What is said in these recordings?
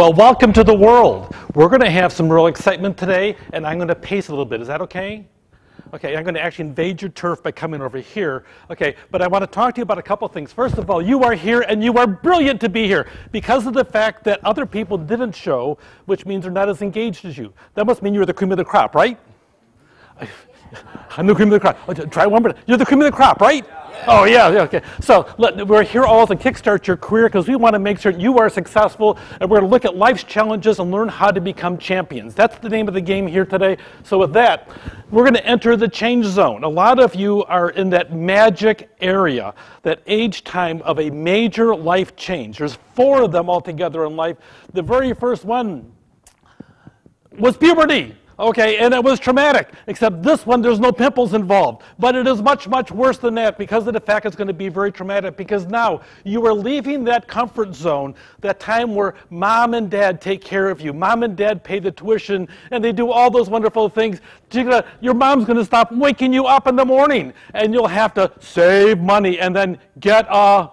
Well, welcome to the world. We're going to have some real excitement today, and I'm going to pace a little bit. Is that okay? Okay, I'm going to actually invade your turf by coming over here. Okay, but I want to talk to you about a couple things. First of all, you are here and you are brilliant to be here because of the fact that other people didn't show, which means they're not as engaged as you. That must mean you're the cream of the crop, right? I'm the cream of the crop. Oh, try one more. You're the cream of the crop, right? Oh, yeah, yeah, okay. So we're here all to kickstart your career because we want to make sure you are successful and we're going to look at life's challenges and learn how to become champions. That's the name of the game here today. So with that, we're going to enter the change zone. A lot of you are in that magic area, that age time of a major life change. There's four of them altogether in life. The very first one was puberty. Okay, and it was traumatic, except this one, there's no pimples involved. But it is much, much worse than that because of the fact it's going to be very traumatic because now you are leaving that comfort zone, that time where mom and dad take care of you. Mom and dad pay the tuition and they do all those wonderful things. Your mom's going to stop waking you up in the morning and you'll have to save money and then get a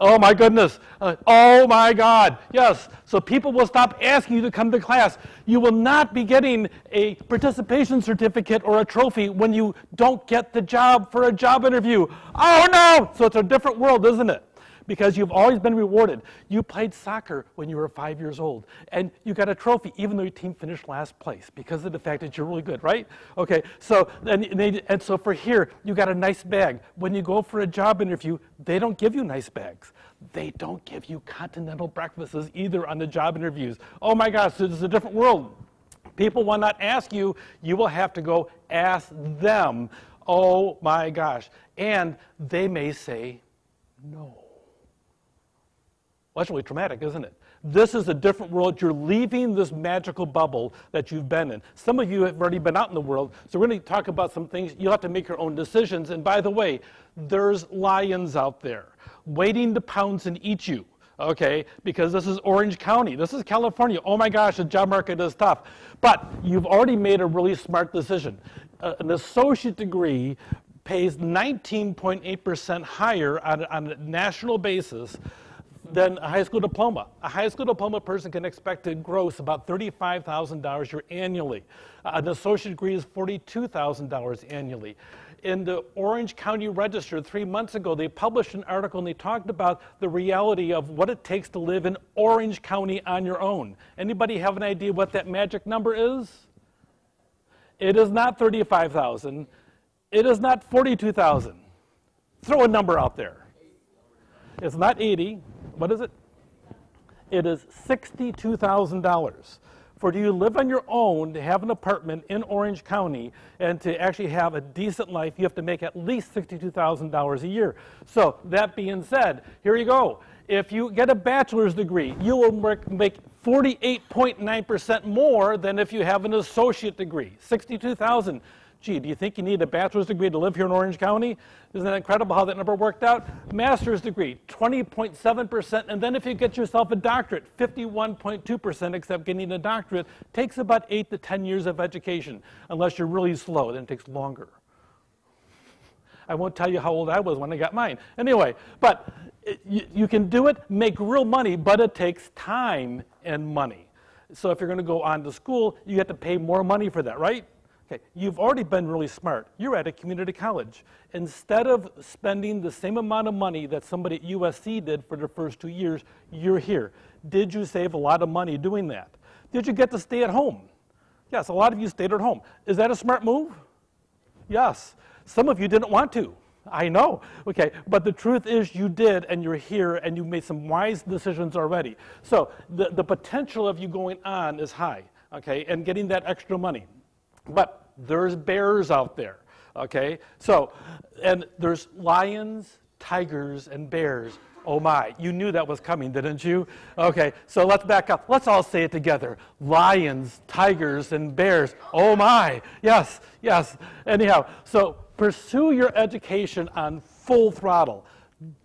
Oh my goodness. Uh, oh my God. Yes. So people will stop asking you to come to class. You will not be getting a participation certificate or a trophy when you don't get the job for a job interview. Oh no. So it's a different world, isn't it? Because you've always been rewarded. You played soccer when you were five years old, and you got a trophy even though your team finished last place because of the fact that you're really good, right? Okay, so and, they, and so for here, you got a nice bag. When you go for a job interview, they don't give you nice bags. They don't give you continental breakfasts either on the job interviews. Oh my gosh, this is a different world. People will not ask you, you will have to go ask them. Oh my gosh. And they may say no. That's really traumatic, isn't it? This is a different world. You're leaving this magical bubble that you've been in. Some of you have already been out in the world, so we're going to talk about some things. You'll have to make your own decisions. And by the way, there's lions out there waiting to pounce and eat you. Okay, because this is Orange County. This is California. Oh my gosh, the job market is tough. But you've already made a really smart decision. Uh, an associate degree pays 19.8% higher on, on a national basis than a high school diploma. A high school diploma person can expect to gross about $35,000 a year annually. Uh, an associate degree is $42,000 annually. In the Orange County Register three months ago, they published an article and they talked about the reality of what it takes to live in Orange County on your own. Anybody have an idea what that magic number is? It is not 35,000. It is not 42,000. Throw a number out there. It's not 80 what is it? It is $62,000. For do you live on your own, to have an apartment in Orange County, and to actually have a decent life, you have to make at least $62,000 a year. So that being said, here you go. If you get a bachelor's degree, you will make 48.9% more than if you have an associate degree, 62,000 gee, do you think you need a bachelor's degree to live here in Orange County? Isn't that incredible how that number worked out? Master's degree, 20.7%. And then if you get yourself a doctorate, 51.2%, except getting a doctorate takes about 8 to 10 years of education. Unless you're really slow, then it takes longer. I won't tell you how old I was when I got mine. Anyway, but eh, you, you can do it, make real money, but it takes time and money. So if you're going to go on to school, you have to pay more money for that, right? Okay, you've already been really smart. You're at a community college. Instead of spending the same amount of money that somebody at USC did for their first two years, you're here. Did you save a lot of money doing that? Did you get to stay at home? Yes, a lot of you stayed at home. Is that a smart move? Yes. Some of you didn't want to. I know. Okay, but the truth is you did and you're here and you made some wise decisions already. So the, the potential of you going on is high, okay, and getting that extra money. But there's bears out there, okay? So, and there's lions, tigers, and bears. Oh my, you knew that was coming, didn't you? Okay, so let's back up. Let's all say it together. Lions, tigers, and bears. Oh my, yes, yes. Anyhow, so pursue your education on full throttle.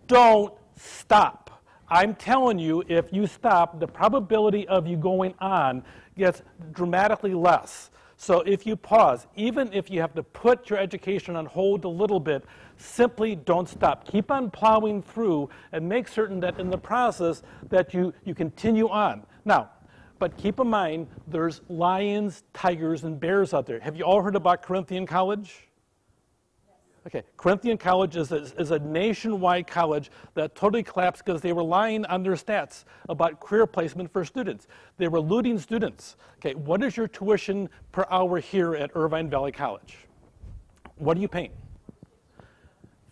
Don't stop. I'm telling you, if you stop, the probability of you going on gets dramatically less. So if you pause, even if you have to put your education on hold a little bit, Simply don't stop. Keep on plowing through and make certain that in the process that you, you continue on. Now, but keep in mind, there's lions, tigers, and bears out there. Have you all heard about Corinthian College? Okay, Corinthian College is a, is a nationwide college that totally collapsed because they were lying on their stats about career placement for students. They were looting students. Okay, what is your tuition per hour here at Irvine Valley College? What are you paying?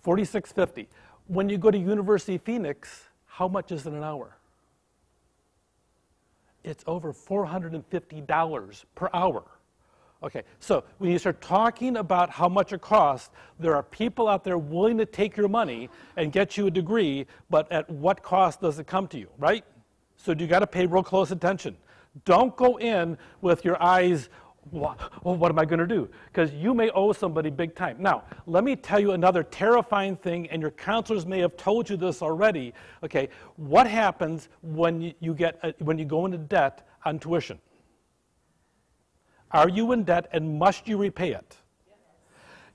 46.50. When you go to University Phoenix, how much is it an hour? It's over $450 per hour. Okay, so when you start talking about how much it costs, there are people out there willing to take your money and get you a degree, but at what cost does it come to you, right? So you got to pay real close attention. Don't go in with your eyes, well, oh, what am I going to do? Because you may owe somebody big time. Now, let me tell you another terrifying thing, and your counselors may have told you this already. Okay, what happens when you, get a, when you go into debt on tuition? Are you in debt and must you repay it?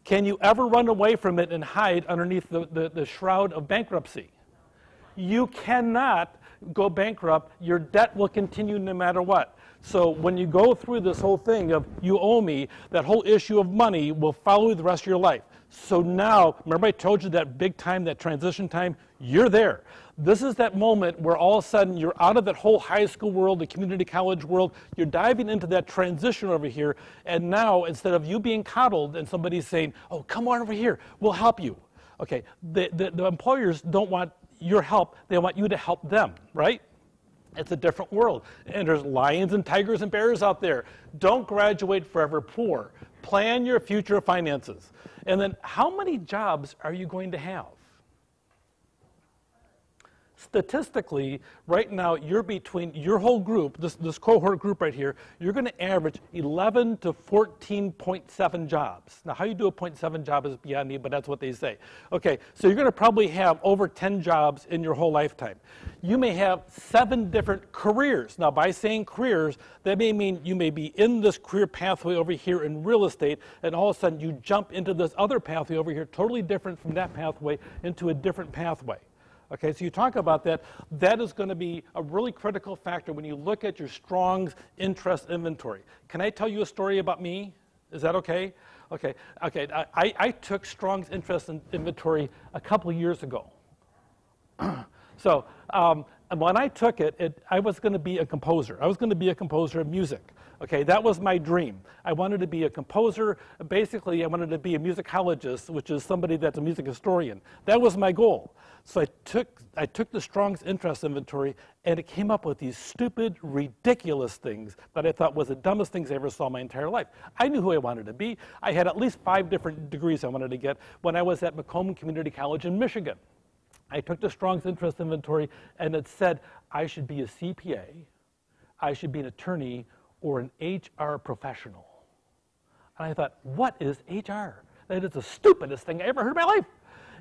Can you ever run away from it and hide underneath the, the, the, shroud of bankruptcy? You cannot go bankrupt. Your debt will continue no matter what. So when you go through this whole thing of you owe me, that whole issue of money will follow you the rest of your life. So now, remember I told you that big time, that transition time? You're there. This is that moment where all of a sudden you're out of that whole high school world, the community college world, you're diving into that transition over here, and now instead of you being coddled and somebody saying, oh, come on over here, we'll help you. Okay, the, the, the employers don't want your help, they want you to help them, right? It's a different world. And there's lions and tigers and bears out there. Don't graduate forever poor. Plan your future finances. And then, how many jobs are you going to have? Statistically, right now, you're between your whole group, this, this cohort group right here, you're going to average 11 to 14.7 jobs. Now, how you do a 0.7 job is beyond me, but that's what they say. Okay, so you're going to probably have over 10 jobs in your whole lifetime. You may have seven different careers. Now, by saying careers, that may mean you may be in this career pathway over here in real estate, and all of a sudden you jump into this other pathway over here, totally different from that pathway, into a different pathway. Okay, so you talk about that. That is going to be a really critical factor when you look at your Strong's interest inventory. Can I tell you a story about me? Is that okay? Okay, okay. I, I took Strong's interest in inventory a couple years ago. so um, when I took it, it I was going to be a composer. I was going to be a composer of music. Okay, that was my dream. I wanted to be a composer. Basically, I wanted to be a musicologist, which is somebody that's a music historian. That was my goal. So I took, I took the Strong's interest inventory and it came up with these stupid, ridiculous things that I thought was the dumbest things I ever saw in my entire life. I knew who I wanted to be. I had at least five different degrees I wanted to get when I was at Macomb Community College in Michigan. I took the Strong's interest inventory and it said I should be a CPA, I should be an attorney, or an HR professional. And I thought, what is HR? That is the stupidest thing I ever heard in my life.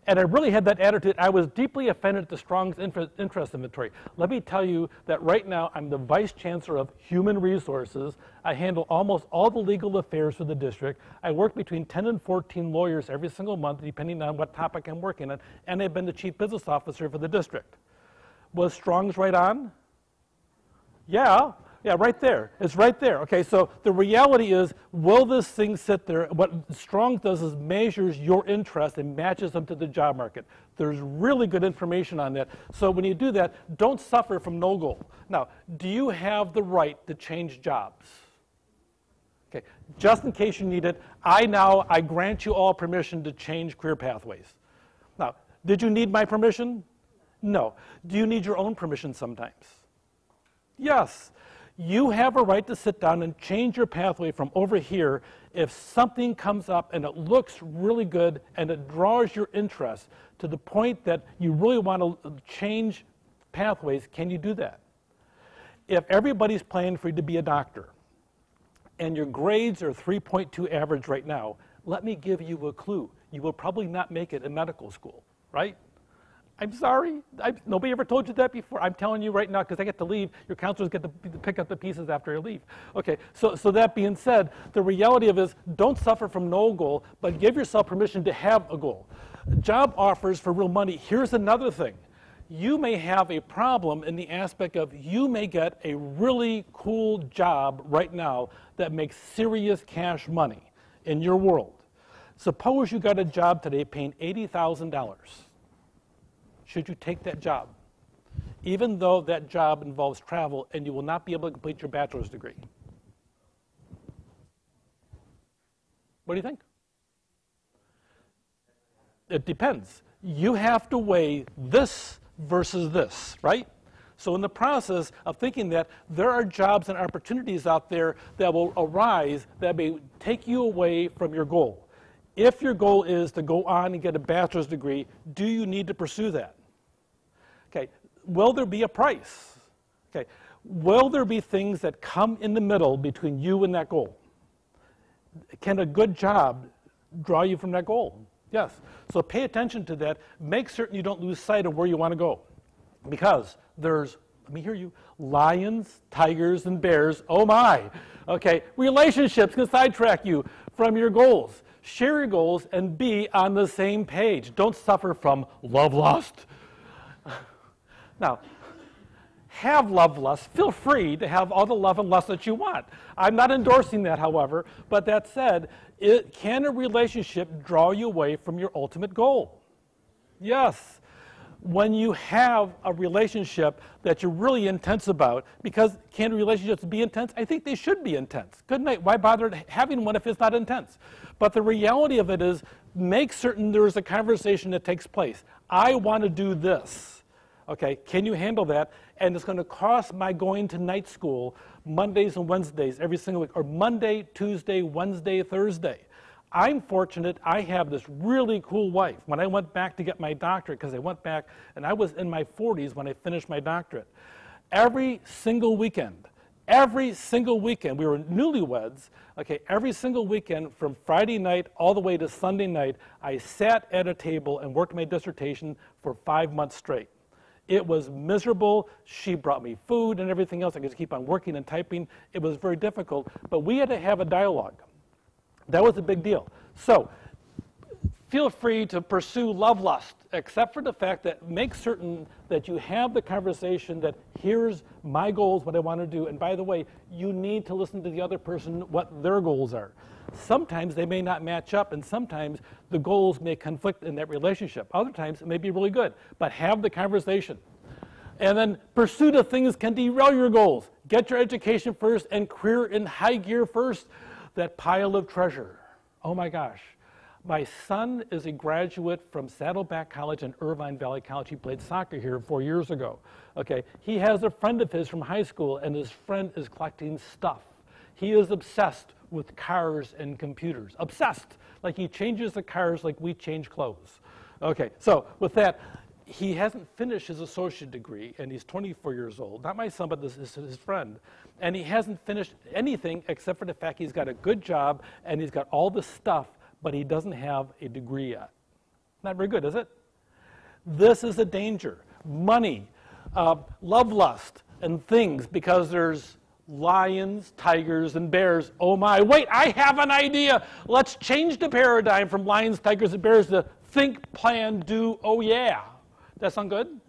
And I really had that attitude. I was deeply offended at the Strong's interest inventory. Let me tell you that right now I'm the vice chancellor of human resources. I handle almost all the legal affairs for the district. I work between 10 and 14 lawyers every single month, depending on what topic I'm working on. And I've been the chief business officer for the district. Was Strong's right on? Yeah, yeah, right there. It's right there. Okay, so the reality is, will this thing sit there? What Strong does is measures your interest and matches them to the job market. There's really good information on that. So when you do that, don't suffer from no goal. Now, do you have the right to change jobs? Okay, just in case you need it, I now, I grant you all permission to change career pathways. Now, did you need my permission? No. Do you need your own permission sometimes? Yes you have a right to sit down and change your pathway from over here if something comes up and it looks really good and it draws your interest to the point that you really want to change pathways, can you do that? If everybody's planning for you to be a doctor and your grades are 3.2 average right now, let me give you a clue. You will probably not make it in medical school, right? I'm sorry. I, nobody ever told you that before. I'm telling you right now because I get to leave. Your counselors get to, pick up the pieces after I leave. Okay, so, so that being said, the reality of it is don't suffer from no goal, but give yourself permission to have a goal. job offers for real money. Here's another thing. You may have a problem in the aspect of you may get a really cool job right now that makes serious cash money in your world. Suppose you got a job today paying $80,000. Should you take that job? Even though that job involves travel and you will not be able to complete your bachelor's degree. What do you think? It depends. You have to weigh this versus this, right? So, in the process of thinking that there are jobs and opportunities out there that will arise that may take you away from your goal. If your goal is to go on and get a bachelor's degree, do you need to pursue that? Okay, will there be a price? Okay, will there be things that come in the middle between you and that goal? Can a good job draw you from that goal? Yes. So pay attention to that. Make certain you don't lose sight of where you want to go. Because there's, let me hear you, lions, tigers, and bears. Oh my. Okay. Relationships can sidetrack you from your goals. Share your goals and be on the same page. Don't suffer from love lust. Now, have love lust. Feel free to have all the love and lust that you want. I'm not endorsing that, however, but that said, it, can a relationship draw you away from your ultimate goal? Yes. When you have a relationship that you're really intense about, because can relationships be intense? I think they should be intense. Good night. Why bother having one if it's not intense? But the reality of it is, make certain there is a conversation that takes place. I want to do this. Okay, can you handle that? And it's going to cost my going to night school Mondays and Wednesdays every single week, or Monday, Tuesday, Wednesday, Thursday. I'm fortunate I have this really cool wife. When I went back to get my doctorate, because I went back and I was in my 40s when I finished my doctorate, every single weekend, every single weekend, we were newlyweds, okay, every single weekend from Friday night all the way to Sunday night, I sat at a table and worked my dissertation for five months straight. It was miserable. She brought me food and everything else. I could keep on working and typing. It was very difficult, but we had to have a dialogue. That was a big deal. So, feel free to pursue love lust, except for the fact that make certain that you have the conversation that here's my goals, what I want to do. And by the way, you need to listen to the other person, what their goals are. Sometimes they may not match up, and sometimes the goals may conflict in that relationship. Other times it may be really good, but have the conversation. And then pursuit of things can derail your goals. Get your education first and career in high gear first. That pile of treasure. Oh my gosh. My son is a graduate from Saddleback College and Irvine Valley College. He played soccer here four years ago. Okay, he has a friend of his from high school, and his friend is collecting stuff. He is obsessed with cars and computers. Obsessed. Like he changes the cars like we change clothes. Okay, so with that, he hasn't finished his associate degree and he's 24 years old. Not my son, but this is his friend. And he hasn't finished anything except for the fact he's got a good job and he's got all the stuff, but he doesn't have a degree yet. Not very good, is it? This is a danger. Money, uh, love lust, and things because there's lions, tigers, and bears. Oh my, wait, I have an idea. Let's change the paradigm from lions, tigers, and bears to think, plan, do, oh yeah. That sound good?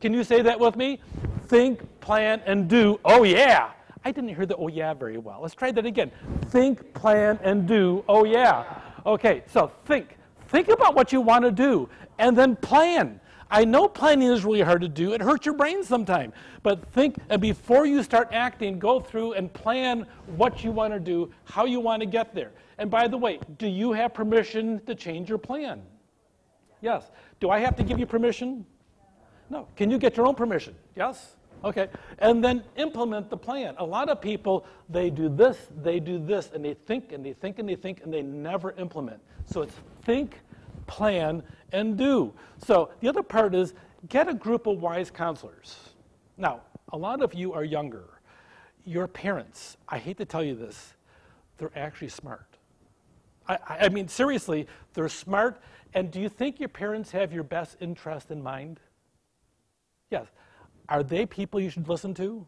Can you say that with me? Think, plan, and do, oh yeah. I didn't hear the oh yeah very well. Let's try that again. Think, plan, and do, oh yeah. Okay, so think. Think about what you want to do, and then plan. I know planning is really hard to do. It hurts your brain sometimes. But think, and before you start acting, go through and plan what you want to do, how you want to get there. And by the way, do you have permission to change your plan? Yes. Do I have to give you permission? No. Can you get your own permission? Yes? Okay. And then implement the plan. A lot of people, they do this, they do this, and they think and they think and they think, and they never implement. So it's think, plan, and do. So the other part is get a group of wise counselors. Now, a lot of you are younger. Your parents, I hate to tell you this, they're actually smart. I, I mean, seriously, they're smart. And do you think your parents have your best interest in mind? Yes. Are they people you should listen to?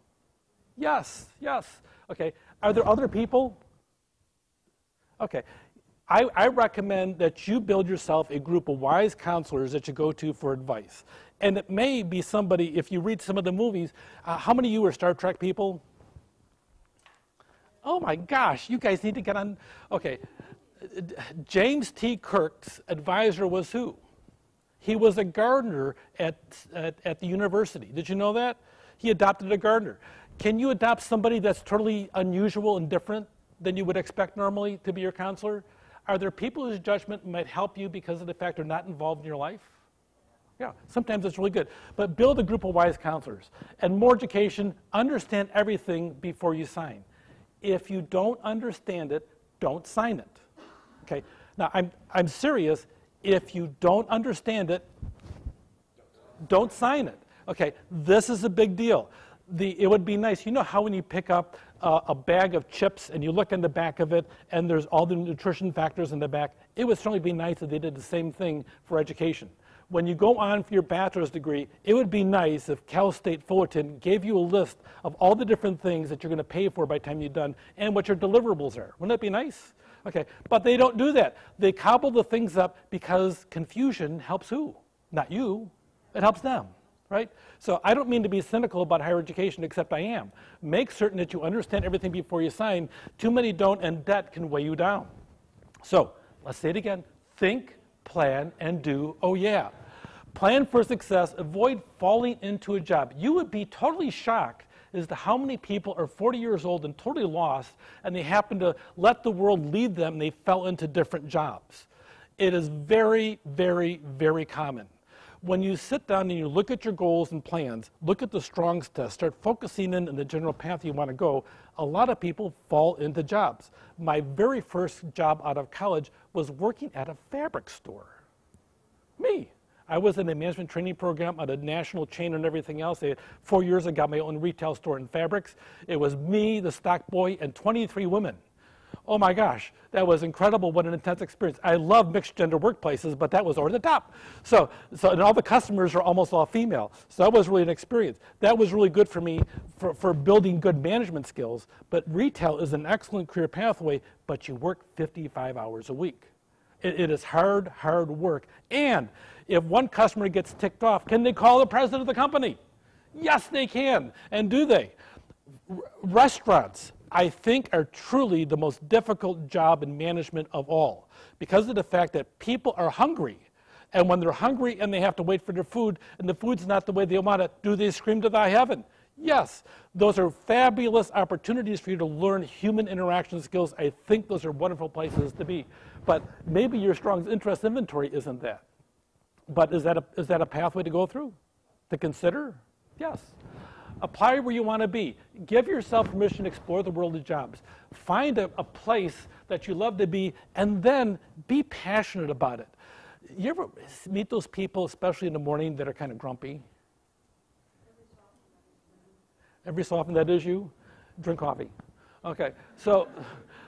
Yes, yes. Okay. Are there other people? Okay. I, I, recommend that you build yourself a group of wise counselors that you go to for advice. And it may be somebody, if you read some of the movies, uh, how many of you are Star Trek people? Oh my gosh, you guys need to get on. Okay. James T. Kirk's advisor was who? He was a gardener at, at, at the university. Did you know that? He adopted a gardener. Can you adopt somebody that's totally unusual and different than you would expect normally to be your counselor? Are there people whose judgment might help you because of the fact they're not involved in your life? Yeah, sometimes it's really good. But build a group of wise counselors. And more education, understand everything before you sign. If you don't understand it, don't sign it. Okay? Now, I'm, I'm serious. If you don't understand it, don't sign it. Okay, this is a big deal. The, it would be nice. You know how when you pick up uh, a bag of chips and you look in the back of it and there's all the nutrition factors in the back? It would certainly be nice if they did the same thing for education. When you go on for your bachelor's degree, it would be nice if Cal State Fullerton gave you a list of all the different things that you're going to pay for by the time you're done and what your deliverables are. Wouldn't that be nice? Okay, but they don't do that. They cobble the things up because confusion helps who? Not you. It helps them, right? So I don't mean to be cynical about higher education, except I am. Make certain that you understand everything before you sign. Too many don't, and debt can weigh you down. So let's say it again. Think, plan, and do. Oh, yeah. Plan for success. Avoid falling into a job. You would be totally shocked as to how many people are 40 years old and totally lost, and they happen to let the world lead them, and they fell into different jobs. It is very, very, very common. When you sit down and you look at your goals and plans, look at the Strong's test, start focusing in on the general path you want to go, a lot of people fall into jobs. My very first job out of college was working at a fabric store. Me. I was in a management training program at a national chain and everything else. I, four years ago, got my own retail store in fabrics. It was me, the stock boy, and 23 women. Oh my gosh, that was incredible. What an intense experience. I love mixed gender workplaces, but that was over the top. So, so and all the customers are almost all female. So that was really an experience. That was really good for me for, for building good management skills. But retail is an excellent career pathway, but you work 55 hours a week. It, it is hard, hard work. And if one customer gets ticked off, can they call the president of the company? Yes, they can. And do they? R- restaurants, I think, are truly the most difficult job in management of all because of the fact that people are hungry. And when they're hungry and they have to wait for their food, and the food's not the way they want it, do they scream to thy heaven? Yes, those are fabulous opportunities for you to learn human interaction skills. I think those are wonderful places to be. But maybe your strong interest inventory isn't that. But is that, a, is that a pathway to go through? To consider? Yes. Apply where you want to be. Give yourself permission to explore the world of jobs. Find a, a place that you love to be, and then be passionate about it. You ever meet those people, especially in the morning, that are kind of grumpy? Every so often, that is you? Drink coffee. Okay, so,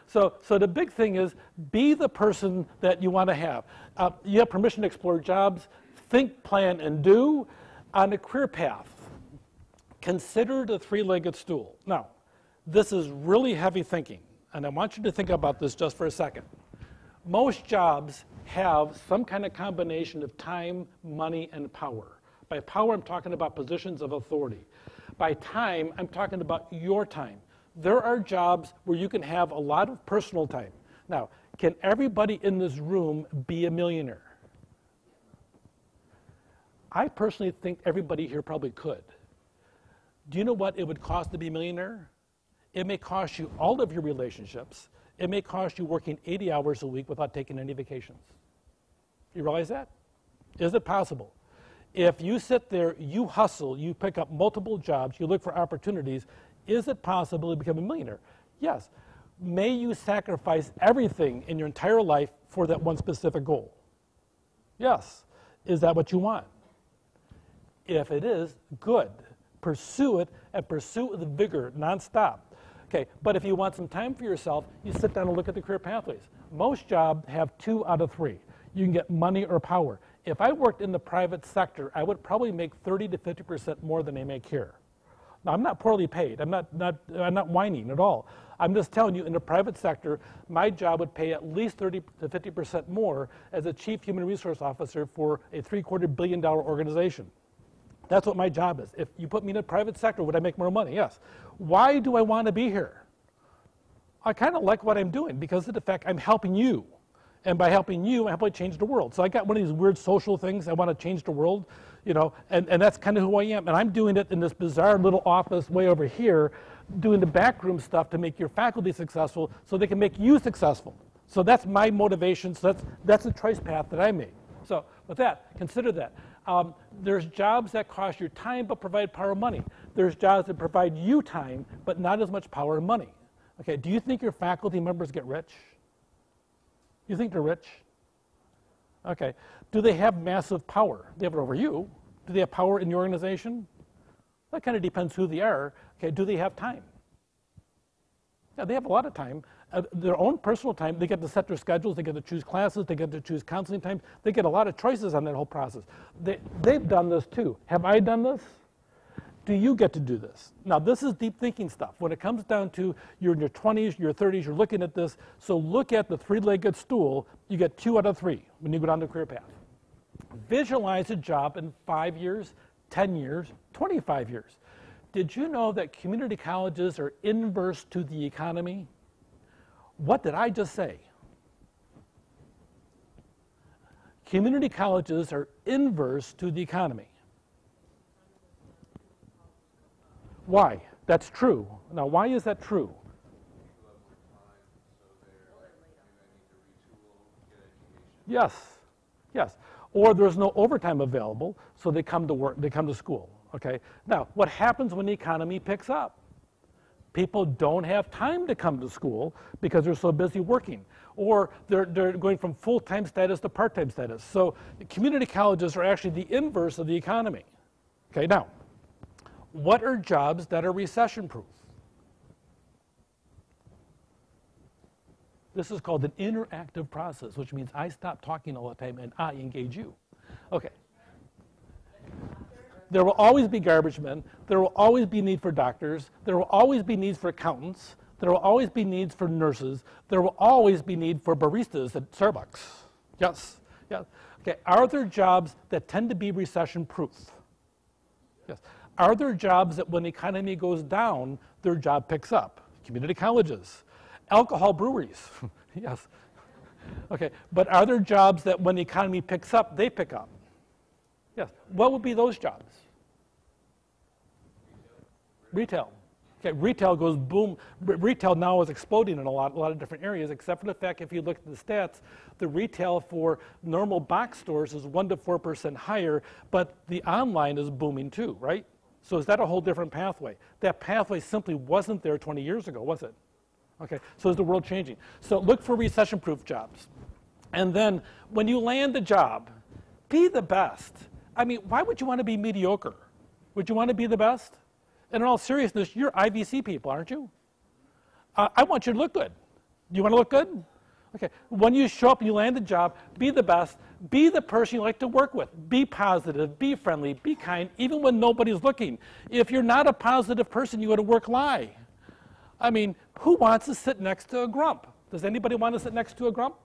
so, so the big thing is be the person that you want to have. Uh, you have permission to explore jobs, think, plan, and do on a career path. Consider the three legged stool. Now, this is really heavy thinking, and I want you to think about this just for a second. Most jobs have some kind of combination of time, money, and power. By power, I'm talking about positions of authority. By time, I'm talking about your time. There are jobs where you can have a lot of personal time. Now, can everybody in this room be a millionaire? I personally think everybody here probably could. Do you know what it would cost to be a millionaire? It may cost you all of your relationships. It may cost you working 80 hours a week without taking any vacations. You realize that? Is it possible? If you sit there, you hustle, you pick up multiple jobs, you look for opportunities, is it possible to become a millionaire? Yes. May you sacrifice everything in your entire life for that one specific goal? Yes. Is that what you want? If it is, good. Pursue it and pursue it with vigor, nonstop. Okay, but if you want some time for yourself, you sit down and look at the career pathways. Most jobs have two out of three. You can get money or power. If I worked in the private sector, I would probably make 30 to 50% more than I make here. Now, I'm not poorly paid. I'm not, not, I'm not whining at all. I'm just telling you, in the private sector, my job would pay at least 30 to 50% more as a chief human resource officer for a three quarter billion dollar organization. That's what my job is. If you put me in the private sector, would I make more money? Yes. Why do I want to be here? I kind of like what I'm doing because of the fact I'm helping you. And by helping you, I help change the world. So I got one of these weird social things. I want to change the world, you know, and, and that's kind of who I am. And I'm doing it in this bizarre little office way over here, doing the backroom stuff to make your faculty successful so they can make you successful. So that's my motivation. So that's, that's the choice path that I made. So with that, consider that. Um, there's jobs that cost you time but provide power and money. There's jobs that provide you time but not as much power and money. Okay, do you think your faculty members get rich? You think they're rich? Okay. Do they have massive power? They have it over you. Do they have power in your organization? That kind of depends who they are. Okay, do they have time? Yeah, they have a lot of time. Uh, their own personal time, they get to set their schedules, they get to choose classes, they get to choose counseling times. They get a lot of choices on that whole process. They, they've done this too. Have I done this? Do you get to do this? Now, this is deep thinking stuff. When it comes down to you're in your 20s, your 30s, you're looking at this. So look at the three legged stool. You get two out of three when you go down the career path. Visualize a job in five years, 10 years, 25 years. Did you know that community colleges are inverse to the economy? What did I just say? Community colleges are inverse to the economy. Why? That's true. Now, why is that true? Yes, yes. Or there's no overtime available, so they come to work, they come to school. Okay. Now, what happens when the economy picks up? People don't have time to come to school because they're so busy working, or they're, they're going from full time status to part time status. So, community colleges are actually the inverse of the economy. Okay, now, what are jobs that are recession proof? This is called an interactive process, which means I stop talking all the time and I engage you. Okay. There will always be garbage men. There will always be need for doctors. There will always be needs for accountants. There will always be needs for nurses. There will always be need for baristas at Starbucks. Yes. Yes. Okay. Are there jobs that tend to be recession proof? Yes. Are there jobs that when the economy goes down, their job picks up? Community colleges, alcohol breweries, yes. Okay, but are there jobs that when the economy picks up, they pick up? Yes. What would be those jobs? Retail. Okay, retail goes boom. Retail now is exploding in a lot, a lot of different areas, except for the fact if you look at the stats, the retail for normal box stores is 1% to 4% higher, but the online is booming too, right? So is that a whole different pathway? That pathway simply wasn't there 20 years ago, was it? Okay, so is the world changing? So look for recession-proof jobs. And then when you land a job, be the best. I mean, why would you want to be mediocre? Would you want to be the best? And in all seriousness, you're IVC people, aren't you? Uh, I want you to look good. Do You want to look good? Okay, when you show up and you land a job, be the best, be the person you like to work with. Be positive, be friendly, be kind, even when nobody's looking. If you're not a positive person, you go to work lie. I mean, who wants to sit next to a grump? Does anybody want to sit next to a grump?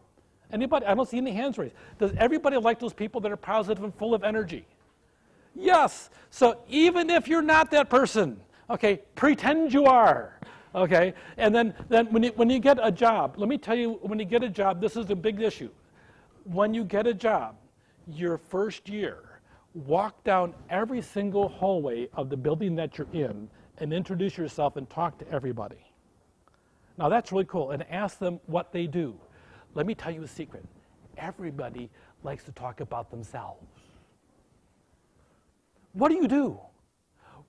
Anybody? I don't see any hands raised. Does everybody like those people that are positive and full of energy? Yes. So even if you're not that person, okay, pretend you are. Okay? And then, then when, you, when you get a job, let me tell you, when you get a job, this is a big issue. When you get a job, your first year, walk down every single hallway of the building that you're in and introduce yourself and talk to everybody. Now that's really cool. And ask them what they do. Let me tell you a secret. Everybody likes to talk about themselves. What do you do?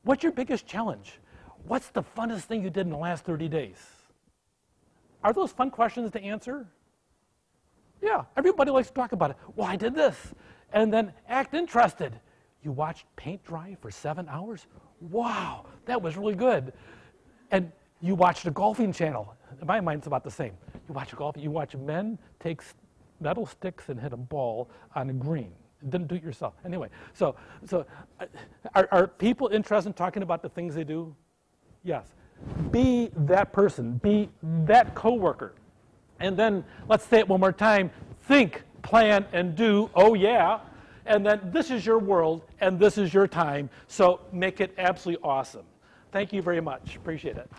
What's your biggest challenge? What's the funnest thing you did in the last 30 days? Are those fun questions to answer? Yeah, everybody likes to talk about it. Well, I did this. And then act interested. You watched paint dry for seven hours? Wow, that was really good. And you watched a golfing channel. In my mind, it's about the same. You watch golf, you watch men take metal sticks and hit a ball on a green. Didn't do it yourself. Anyway, so, so uh, are, are people interested in talking about the things they do? Yes. Be that person, be that coworker. And then let's say it one more time think, plan, and do. Oh, yeah. And then this is your world and this is your time. So make it absolutely awesome. Thank you very much. Appreciate it.